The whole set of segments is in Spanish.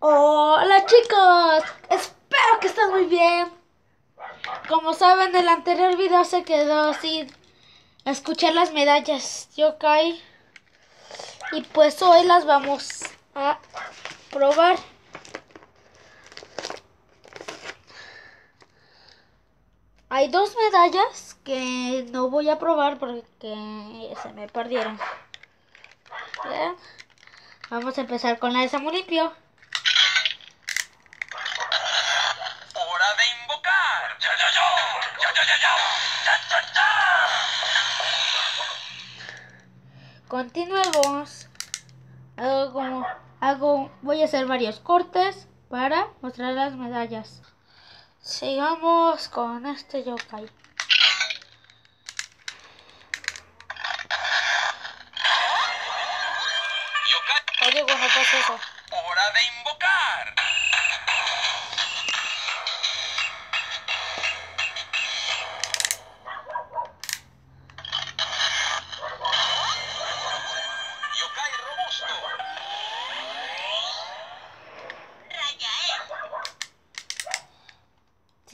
Hola chicos, espero que estén muy bien. Como saben, el anterior video se quedó sin escuchar las medallas yokai. Y pues hoy las vamos a probar. Hay dos medallas que no voy a probar porque se me perdieron. Bien. Vamos a empezar con la de Samuripio. ¡Hora de invocar! Continuemos. Hago como hago, voy a hacer varios cortes para mostrar las medallas. Sigamos con este yokai. Oye, bueno, pasa eso. ¡Hora de invocar! Yokai robusto.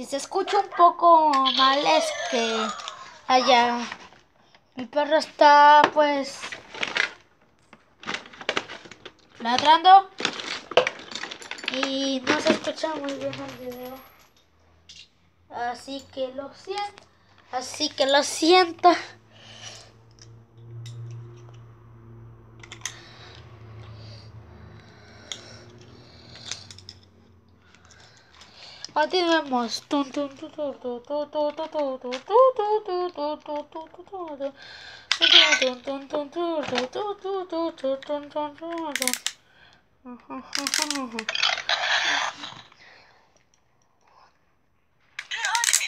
Si se escucha un poco mal es que allá mi perro está pues ladrando y no se escucha muy bien el video. Así que lo siento. Así que lo siento.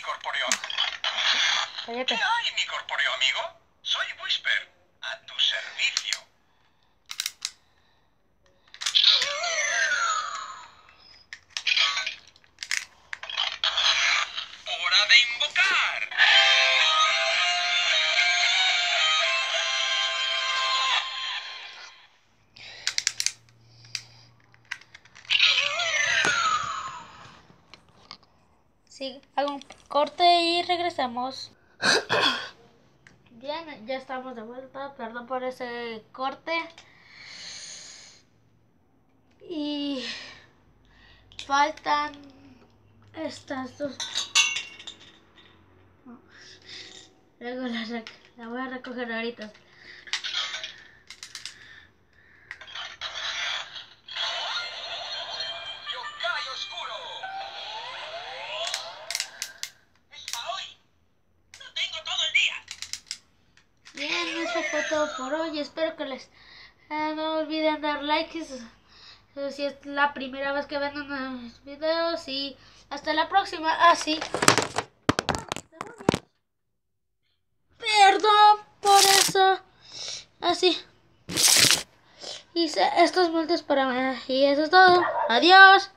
Corpóreo? Cállate. ¿Qué hay, mi corpóreo amigo? Soy Whisper, a tu servicio. ¡Hora de Sí, hago un corte y regresamos. Bien, ya estamos de vuelta. Perdón por ese corte. Y faltan estas dos. Luego la, voy a recoger ahorita. Bien, eso fue todo por hoy. Espero que les... eh, no olviden dar likes si es la primera vez que ven unos videos. Y hasta la próxima. Ah, sí. Perdón por eso. Así. Hice estos moldes para... Y eso es todo. Adiós.